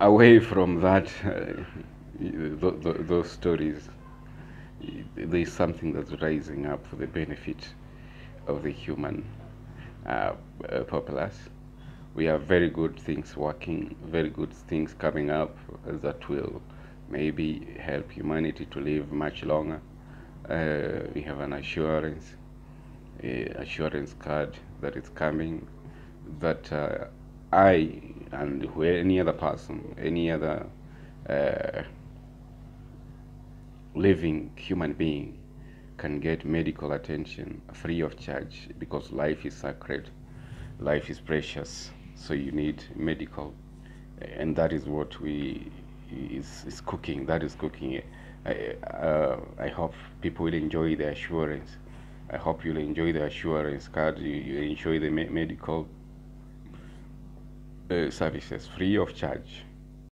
away from that, uh, th- th- those stories, there is something that's rising up for the benefit of the human uh, uh, populace. We have very good things working, very good things coming up that will maybe help humanity to live much longer. Uh, we have an assurance, uh, assurance card that is coming that uh, I and where any other person, any other uh, living human being can get medical attention free of charge because life is sacred, life is precious. So you need medical, and that is what we is, is cooking. That is cooking. I, uh, I hope people will enjoy the assurance. I hope you'll enjoy the assurance card. You, you enjoy the me- medical Uh, services free of charge.